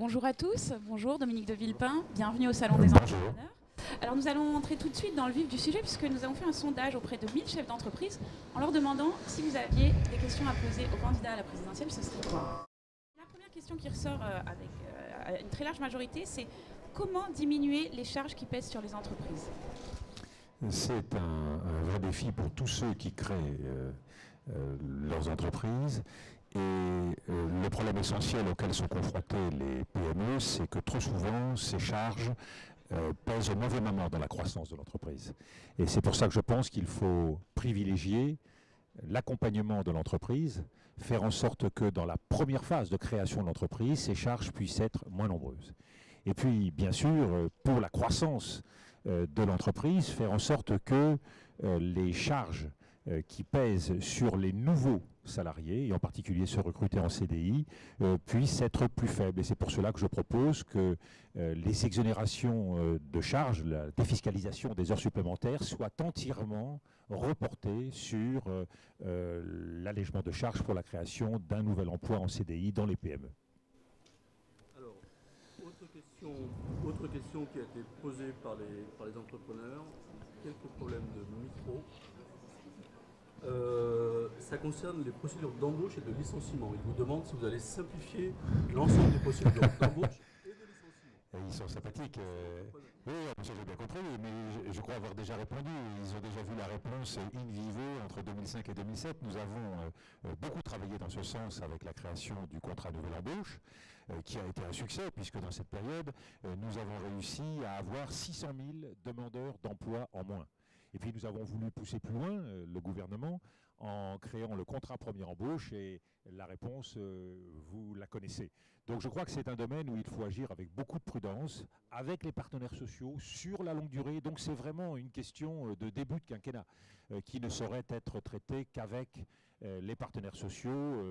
Bonjour à tous, bonjour Dominique de Villepin, bienvenue au Salon des entrepreneurs. Alors nous allons entrer tout de suite dans le vif du sujet puisque nous avons fait un sondage auprès de 1000 chefs d'entreprise en leur demandant si vous aviez des questions à poser au candidat à la présidentielle, ce serait quoi? La première question qui ressort euh, avec euh, une très large majorité, c'est comment diminuer les charges qui pèsent sur les entreprises? C'est un, vrai défi pour tous ceux qui créent euh, leurs entreprises et euh, le problème essentiel auquel sont confrontés les PME, c'est que trop souvent, ces charges euh, pèsent au mauvais moment dans la croissance de l'entreprise. Et c'est pour ça que je pense qu'il faut privilégier l'accompagnement de l'entreprise, faire en sorte que dans la première phase de création de l'entreprise, ces charges puissent être moins nombreuses. Et puis, bien sûr, euh, pour la croissance de l'entreprise, faire en sorte que les charges qui pèsent sur les nouveaux salariés, et en particulier ceux recrutés en CDI, euh, puissent être plus faibles. Et c'est pour cela que je propose que euh, les exonérations euh, de charges, la défiscalisation des heures supplémentaires, soient entièrement reportées sur l'allègement de charges pour la création d'un nouvel emploi en CDI dans les PME. Alors, autre question, qui a été posée par les entrepreneurs, quelques problèmes de micro? Euh, ça concerne les procédures d'embauche et de licenciement. Il vous demande si vous allez simplifier l'ensemble des procédures d'embauche et de licenciement. Ils sont sympathiques. Euh, oui, j'ai bien compris, mais je, crois avoir déjà répondu. Ils ont déjà vu la réponse in vivo entre 2005 et 2007. Nous avons euh, beaucoup travaillé dans ce sens avec la création du contrat nouvelle embauche, qui a été un succès, puisque dans cette période, nous avons réussi à avoir 600 000 demandeurs d'emploi en moins. Et puis nous avons voulu pousser plus loin, euh, le gouvernement, en créant le contrat première embauche et la réponse, euh, vous la connaissez. Donc je crois que c'est un domaine où il faut agir avec beaucoup de prudence, avec les partenaires sociaux, sur la longue durée. Donc c'est vraiment une question euh, de début de quinquennat qui ne saurait être traitée qu'avec les partenaires sociaux,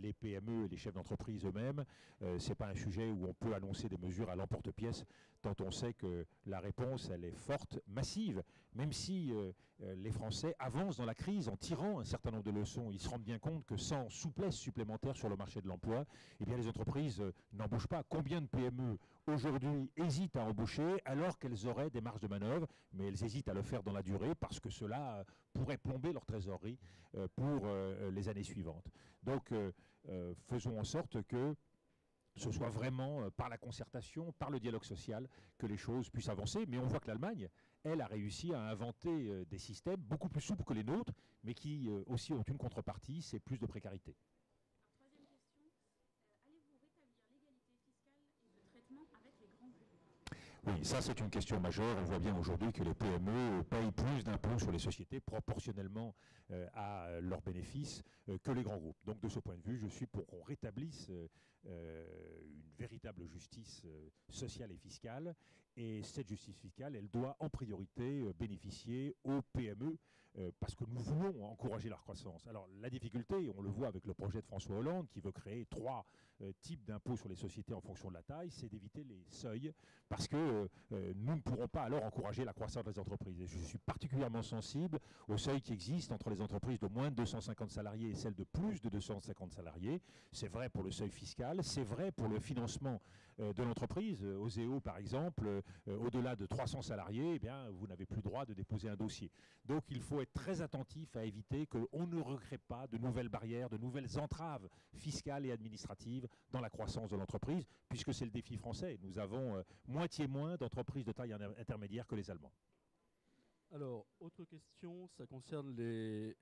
les PME et les chefs d'entreprise eux-mêmes. ce n'est pas un sujet où on peut annoncer des mesures à l'emporte-pièce tant on sait que la réponse, elle est forte, massive, même si euh, euh, les Français avancent dans la crise en tirant un certain nombre de leçons. Ils se rendent bien compte que sans souplesse supplémentaire sur le marché de l'emploi, eh bien les entreprises euh, n'embauchent pas. Combien de PME aujourd'hui hésitent à embaucher alors qu'elles auraient des marges de manœuvre, mais elles hésitent à le faire dans la durée parce que cela pourrait plomber leur trésorerie pour les années suivantes. Donc faisons en sorte que ce soit vraiment euh, par la concertation, par le dialogue social, que les choses puissent avancer. Mais on voit que l'Allemagne, elle, a réussi à inventer euh, des systèmes beaucoup plus souples que les nôtres, mais qui euh, aussi ont une contrepartie, c'est plus de précarité. Oui, ça c'est une question majeure. On voit bien aujourd'hui que les PME payent plus d'impôts sur les sociétés proportionnellement à leurs bénéfices que les grands groupes. Donc de ce point de vue, je suis pour qu'on rétablisse euh, une véritable justice euh, sociale et fiscale. Et cette justice fiscale, elle doit en priorité euh, bénéficier aux PME parce que nous voulons encourager leur croissance. Alors la difficulté, on le voit avec le projet de François Hollande qui veut créer trois types d'impôts sur les sociétés en fonction de la taille, c'est d'éviter les seuils parce que nous ne pourrons pas alors encourager la croissance des entreprises. Et je suis particulièrement sensible aux seuils qui existent entre les entreprises de moins de 250 salariés et celles de plus de 250 salariés. C'est vrai pour le seuil fiscal c'est vrai pour le financement euh, de l'entreprise. Euh, Oseo, par exemple, euh, au-delà de 300 salariés, eh bien, vous n'avez plus le droit de déposer un dossier. Donc il faut être très attentif à éviter qu'on ne recrée pas de nouvelles barrières, de nouvelles entraves fiscales et administratives dans la croissance de l'entreprise, puisque c'est le défi français. Nous avons moitié moins d'entreprises de taille intermédiaire que les Allemands. Alors, autre question, ça concerne les,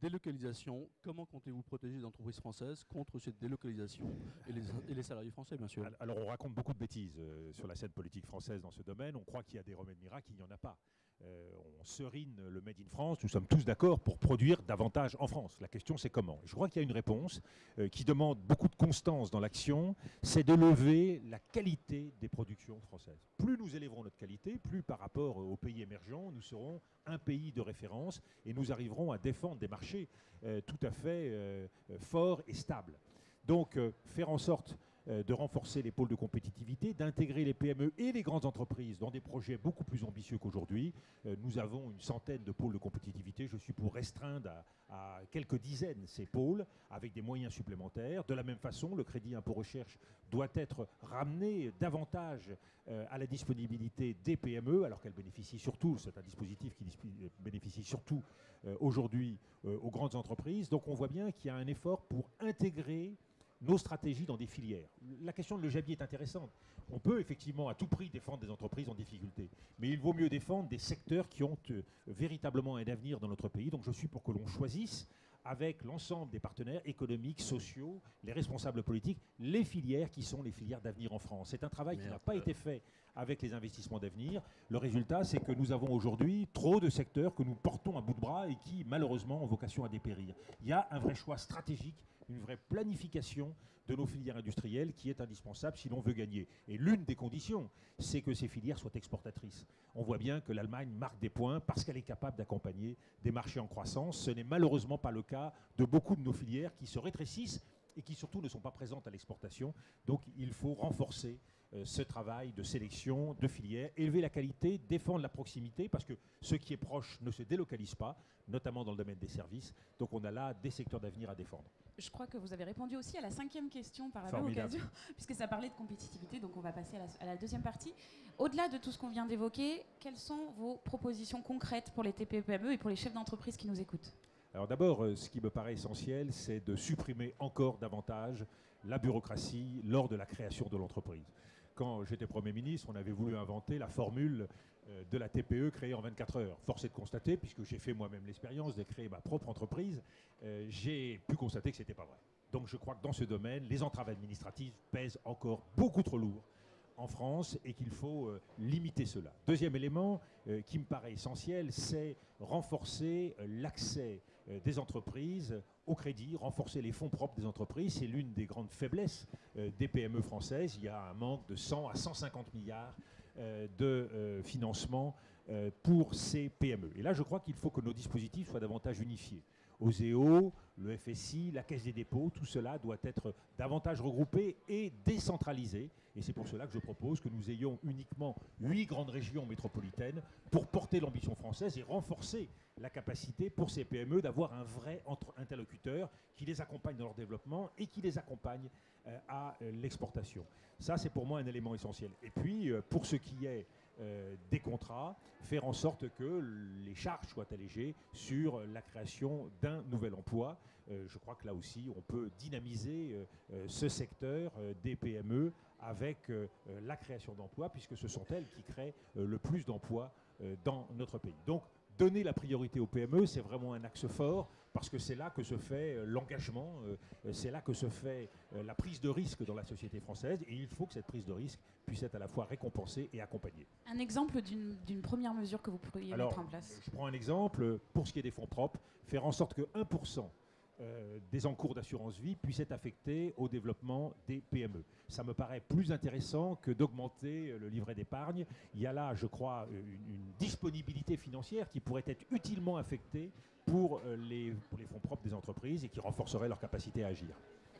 délocalisations. Comment comptez-vous protéger les entreprises françaises contre cette délocalisation et les, salariés français, bien sûr? Alors, on raconte beaucoup de bêtises euh, sur la scène politique française dans ce domaine. On croit qu'il y a des remèdes miracles, il n'y en a pas. Euh, on serine le Made in France, nous sommes tous d'accord pour produire davantage en France. La question c'est comment Je crois qu'il y a une réponse euh, qui demande beaucoup de constance dans l'action, c'est de lever la qualité des productions françaises. Plus nous élèverons notre qualité, plus par rapport aux pays émergents, nous serons un pays de référence et nous arriverons à défendre des marchés euh, tout à fait forts et stables. Donc faire en sorte de renforcer les pôles de compétitivité, d'intégrer les PME et les grandes entreprises dans des projets beaucoup plus ambitieux qu'aujourd'hui. Euh, nous avons une centaine de pôles de compétitivité. Je suis pour restreindre à, quelques dizaines ces pôles avec des moyens supplémentaires. De la même façon, le crédit impôt recherche doit être ramené davantage euh, à la disponibilité des PME, alors qu'elles bénéficient surtout, c'est un dispositif qui bénéficie surtout aujourd'hui aux grandes entreprises. Donc on voit bien qu'il y a un effort pour intégrer nos stratégies dans des filières. La question de le Jabier est intéressante. On peut effectivement à tout prix défendre des entreprises en difficulté, mais il vaut mieux défendre des secteurs qui ont euh, véritablement un avenir dans notre pays. Donc je suis pour que l'on choisisse avec l'ensemble des partenaires économiques, sociaux, les responsables politiques, les filières qui sont les filières d'avenir en France. C'est un travail qui n'a pas été fait avec les investissements d'avenir. Le résultat, c'est que nous avons aujourd'hui trop de secteurs que nous portons à bout de bras et qui, malheureusement, ont vocation à dépérir. Il y a un vrai choix stratégique une vraie planification de nos filières industrielles qui est indispensable si l'on veut gagner. Et l'une des conditions, c'est que ces filières soient exportatrices. On voit bien que l'Allemagne marque des points parce qu'elle est capable d'accompagner des marchés en croissance. Ce n'est malheureusement pas le cas de beaucoup de nos filières qui se rétrécissent et qui surtout ne sont pas présentes à l'exportation. Donc il faut renforcer euh, ce travail de sélection de filières, élever la qualité, défendre la proximité, parce que ce qui est proche ne se délocalise pas, notamment dans le domaine des services. Donc on a là des secteurs d'avenir à défendre. Je crois que vous avez répondu aussi à la cinquième question par la même occasion, puisque ça parlait de compétitivité, donc on va passer à la, deuxième partie. Au-delà de tout ce qu'on vient d'évoquer, quelles sont vos propositions concrètes pour les TPE-PME et pour les chefs d'entreprise qui nous écoutent alors d'abord, euh, ce qui me paraît essentiel, c'est de supprimer encore davantage la bureaucratie lors de la création de l'entreprise quand j'étais Premier ministre, on avait voulu inventer la formule euh, de la TPE créée en 24 heures. Force est de constater, puisque j'ai fait moi-même l'expérience de créer ma propre entreprise, euh, j'ai pu constater que ce n'était pas vrai. Donc je crois que dans ce domaine, les entraves administratives pèsent encore beaucoup trop lourd en France et qu'il faut euh, limiter cela. Deuxième élément qui me paraît essentiel, c'est renforcer l'accès des entreprises au crédit, renforcer les fonds propres des entreprises. C'est l'une des grandes faiblesses euh, des PME françaises. Il y a un manque de 100 à 150 milliards euh, de euh, financement pour ces PME. Et là, je crois qu'il faut que nos dispositifs soient davantage unifiés. OSEO, le FSI, la Caisse des dépôts, tout cela doit être davantage regroupé et décentralisé. Et c'est pour cela que je propose que nous ayons uniquement huit grandes régions métropolitaines pour porter l'ambition française et renforcer la capacité pour ces PME d'avoir un vrai interlocuteur qui les accompagne dans leur développement et qui les accompagne euh, à euh, l'exportation. Ça, c'est pour moi un élément essentiel. Et puis, euh, pour ce qui est des contrats, faire en sorte que les charges soient allégées sur la création d'un nouvel emploi. je crois que là aussi, on peut dynamiser ce secteur des PME avec la création d'emplois, puisque ce sont elles qui créent le plus d'emplois dans notre pays. Donner la priorité aux PME, c'est vraiment un axe fort parce que c'est là que se fait euh, l'engagement, euh, c'est là que se fait euh, la prise de risque dans la société française et il faut que cette prise de risque puisse être à la fois récompensée et accompagnée. Un exemple d'une première mesure que vous pourriez mettre en place Je prends un exemple, pour ce qui est des fonds propres, faire en sorte que 1% euh, des encours d'assurance vie puissent être affectés au développement des PME. Ça me paraît plus intéressant que d'augmenter le livret d'épargne. Il y a là, je crois, une, une, disponibilité financière qui pourrait être utilement affectée euh, pour les fonds propres des entreprises et qui renforcerait leur capacité à agir.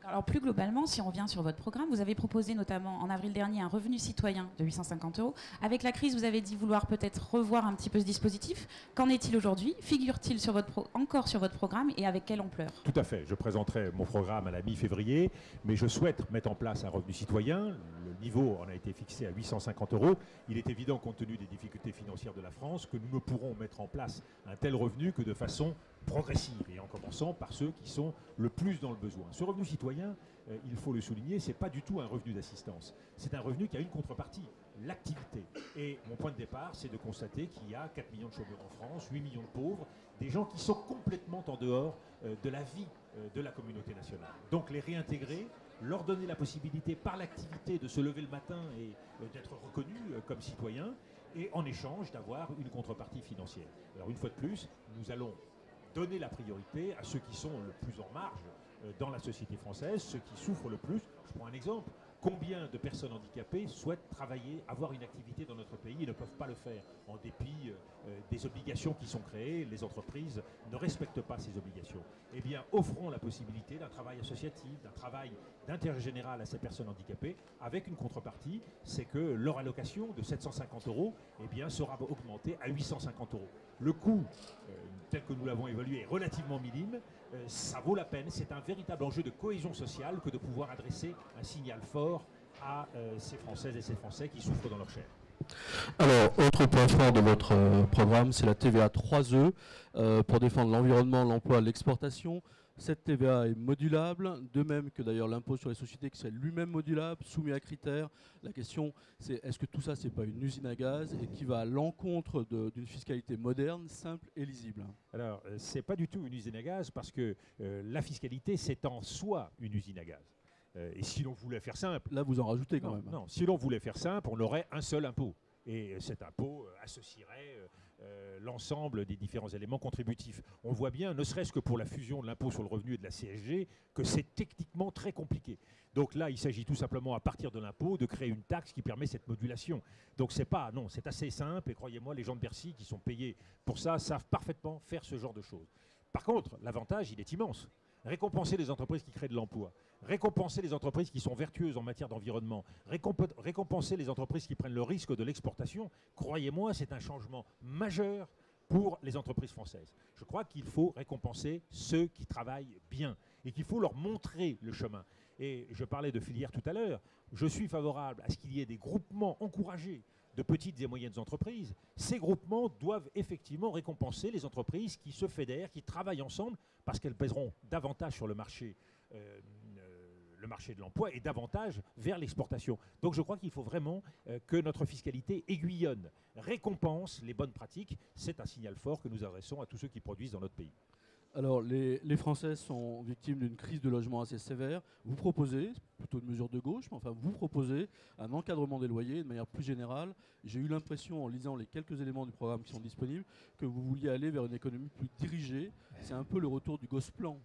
Alors plus globalement, si on revient sur votre programme, vous avez proposé notamment en avril dernier un revenu citoyen de 850 euros. Avec la crise, vous avez dit vouloir peut-être revoir un petit peu ce dispositif. Qu'en est-il aujourd'hui? Figure-t-il encore sur votre programme et avec quelle ampleur? Tout à fait. Je présenterai mon programme à la mi-février, mais je souhaite mettre en place un revenu citoyen. Le niveau en a été fixé à 850 euros. Il est évident, compte tenu des difficultés financières de la France, que nous ne pourrons mettre en place un tel revenu que de façon progressive, et en commençant par ceux qui sont le plus dans le besoin. Ce revenu citoyen, euh, il faut le souligner, ce n'est pas du tout un revenu d'assistance. C'est un revenu qui a une contrepartie, l'activité. Et mon point de départ, c'est de constater qu'il y a 4 millions de chômeurs en France, 8 millions de pauvres, des gens qui sont complètement en dehors euh, de la vie euh, de la communauté nationale. Donc les réintégrer, leur donner la possibilité par l'activité de se lever le matin et d'être reconnus comme citoyens, et en échange d'avoir une contrepartie financière. Alors une fois de plus, nous allons donner la priorité à ceux qui sont le plus en marge euh, dans la société française, ceux qui souffrent le plus. Je prends un exemple. Combien de personnes handicapées souhaitent travailler, avoir une activité dans notre pays et ne peuvent pas le faire en dépit euh, des obligations qui sont créées Les entreprises ne respectent pas ces obligations. Eh bien, offrons la possibilité d'un travail associatif, d'un travail d'intérêt général à ces personnes handicapées, avec une contrepartie, c'est que leur allocation de 750 euros eh bien, sera augmentée à 850 euros. Le coût, euh, tel que nous l'avons évalué, est relativement minime. Euh, ça vaut la peine. C'est un véritable enjeu de cohésion sociale que de pouvoir adresser un signal fort à euh, ces Françaises et ces Français qui souffrent dans leur chair. Alors, autre point fort de votre euh, programme, c'est la TVA 3E pour défendre l'environnement, l'emploi, l'exportation. Cette TVA est modulable, de même que d'ailleurs l'impôt sur les sociétés qui serait lui-même modulable, soumis à critères. La question, c'est est-ce que tout ça, c'est pas une usine à gaz et qui va à l'encontre d'une fiscalité moderne, simple et lisible? Alors, euh, c'est pas du tout une usine à gaz parce que euh, la fiscalité, c'est en soi une usine à gaz. Euh, et si l'on voulait faire simple. Là, vous en rajoutez quand même. Non, si l'on voulait faire simple, on aurait un seul impôt. Et cet impôt associerait euh, l'ensemble des différents éléments contributifs. On voit bien, ne serait-ce que pour la fusion de l'impôt sur le revenu et de la CSG, que c'est techniquement très compliqué. Donc là, il s'agit tout simplement, à partir de l'impôt, de créer une taxe qui permet cette modulation. Donc c'est pas, non, c'est assez simple, et croyez-moi, les gens de Bercy qui sont payés pour ça savent parfaitement faire ce genre de choses. Par contre, l'avantage, il est immense récompenser les entreprises qui créent de l'emploi, récompenser les entreprises qui sont vertueuses en matière d'environnement, récompenser les entreprises qui prennent le risque de l'exportation, croyez-moi, c'est un changement majeur pour les entreprises françaises. Je crois qu'il faut récompenser ceux qui travaillent bien et qu'il faut leur montrer le chemin. Et je parlais de filière tout à l'heure, je suis favorable à ce qu'il y ait des groupements encouragés de petites et moyennes entreprises, ces groupements doivent effectivement récompenser les entreprises qui se fédèrent, qui travaillent ensemble, parce qu'elles pèseront davantage sur le marché. Euh, euh, de l'emploi et davantage vers l'exportation. Donc je crois qu'il faut vraiment euh, que notre fiscalité aiguillonne, récompense les bonnes pratiques. C'est un signal fort que nous adressons à tous ceux qui produisent dans notre pays. Alors, les, Français sont victimes d'une crise de logement assez sévère. Vous proposez, plutôt une mesure de gauche, mais enfin, vous proposez un encadrement des loyers de manière plus générale. J'ai eu l'impression, en lisant les quelques éléments du programme qui sont disponibles, que vous vouliez aller vers une économie plus dirigée. C'est un peu le retour du Gosplan.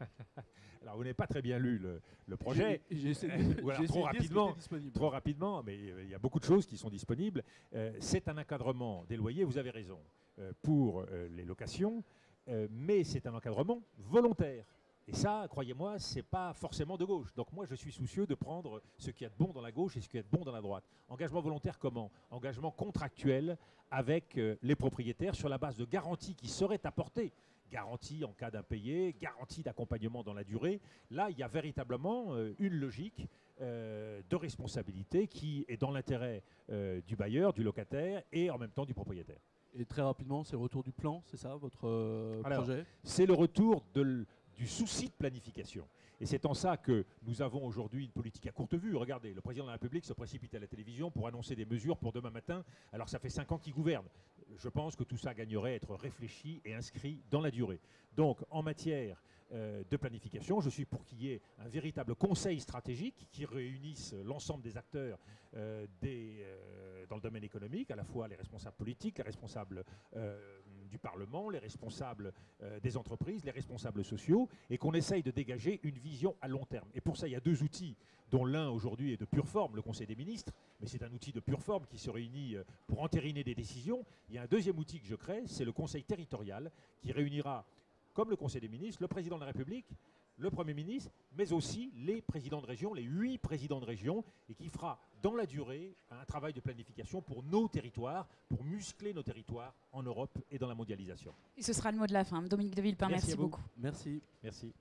Alors, vous n'avez pas très bien lu le, projet. J'ai essayé trop rapidement, trop rapidement, mais il y a beaucoup de choses qui sont disponibles. Euh, c'est un encadrement des loyers, vous avez raison, euh, pour euh, les locations. Euh, mais c'est un encadrement volontaire. Et ça, croyez-moi, c'est pas forcément de gauche. Donc moi, je suis soucieux de prendre ce qui est bon dans la gauche et ce qui est bon dans la droite. Engagement volontaire comment? Engagement contractuel avec euh, les propriétaires sur la base de garanties qui seraient apportées. Garantie en cas d'impayé, garantie d'accompagnement dans la durée. Là, il y a véritablement euh, une logique de responsabilité qui est dans l'intérêt du bailleur, du locataire et en même temps du propriétaire. Et très rapidement, c'est le retour du plan, c'est ça votre euh, projet? C'est le retour du souci de planification. Et c'est en ça que nous avons aujourd'hui une politique à courte vue. Regardez, le président de la République se précipite à la télévision pour annoncer des mesures pour demain matin, alors ça fait cinq ans qu'il gouverne. Je pense que tout ça gagnerait à être réfléchi et inscrit dans la durée. Donc, en matière euh, de planification. Je suis pour qu'il y ait un véritable conseil stratégique qui réunisse l'ensemble des acteurs euh, euh, dans le domaine économique, à la fois les responsables politiques, les responsables du Parlement, les responsables des entreprises, les responsables sociaux, et qu'on essaye de dégager une vision à long terme. Et pour ça, il y a deux outils, dont l'un aujourd'hui est de pure forme, le Conseil des ministres, mais c'est un outil de pure forme qui se réunit pour entériner des décisions. Il y a un deuxième outil que je crée, c'est le Conseil territorial, qui réunira comme le Conseil des ministres, le président de la République, le Premier ministre, mais aussi les présidents de région, les huit présidents de région, et qui fera dans la durée un travail de planification pour nos territoires, pour muscler nos territoires en Europe et dans la mondialisation. Et ce sera le mot de la fin. Dominique de Villepin, merci, merci beaucoup. Merci. Merci.